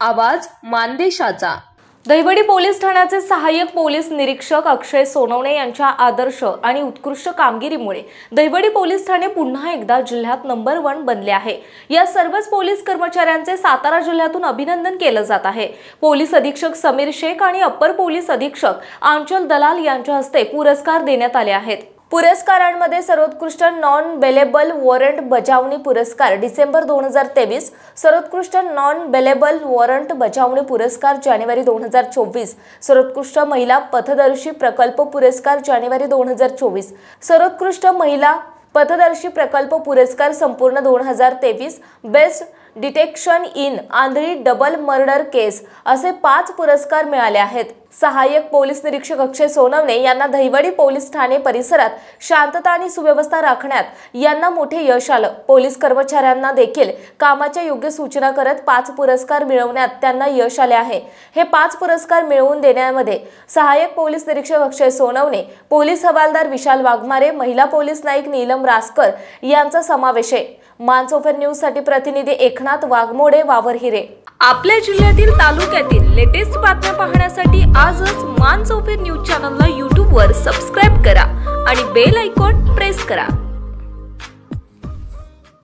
आवाज. मानदेशाचा. दहिवडी पोलीस ठाण्याचे सहाय्यक पोलीस निरीक्षक अक्षय सोनवणे यांच्या आदर्श आणि उत्कृष्ट कामगिरीमुळे दहिवडी पोलीस ठाणे पुन्हा एकदा जिल्ह्यात नंबर वन बनले आहे. या सर्वच पोलीस कर्मचाऱ्यांचे सातारा जिल्ह्यातून अभिनंदन केलं जात आहे. पोलीस अधीक्षक समीर शेख आणि अप्पर पोलीस अधीक्षक आंचल दलाल यांच्या हस्ते पुरस्कार देण्यात आले आहेत. पुरस्कारांमध्ये सर्वोत्कृष्ट नॉन बेलेबल वॉरंट बजावणी पुरस्कार. डिसेंबर दोन हजार तेवीस सर्वोत्कृष्ट नॉन बेलेबल वॉरंट बजावणी पुरस्कार जानेवारी दोन हजार चोवीस. सर्वोत्कृष्ट महिला पथदर्शी प्रकल्प पुरस्कार जानेवारी दोन हजार चोवीस. सर्वोत्कृष्ट महिला पथदर्शी प्रकल्प पुरस्कार संपूर्ण दोन हजार तेवीस. बेस्ट डिटेक्शन इन आंधळी डबल मर्डर केस असे पाच पुरस्कार मिळाले आहेत. सहाय्यक पोलीस निरीक्षक अक्षय सोनवणे यांना दहिवडी पोलीस ठाणे परिसरात शांतता आणि सुव्यवस्था राखण्यात यांना मोठे यश आलं. पोलीस कर्मचाऱ्यांना देखील कामाच्या योग्य सूचना करत पाच पुरस्कार मिळवण्यात त्यांना यश आले आहे. हे पाच पुरस्कार मिळवून देण्यामध्ये सहाय्यक पोलीस निरीक्षक अक्षय सोनवणे पोलीस हवालदार विशाल वाघमारे महिला पोलीस नाईक नीलम रासकर यांचा समावेश आहे. मानसोफर न्यूजसाठी प्रतिनिधी एकनाथ वाघमोडे वावर हिरे. आपल्या जिल्ह्यातील तालुक्यातील लेटेस्ट बातम्या पाहण्यासाठी आजच मान चौफेर न्यूज चॅनलला यूट्यूबवर सबस्क्राईब करा आणि बेल आयकॉन प्रेस करा.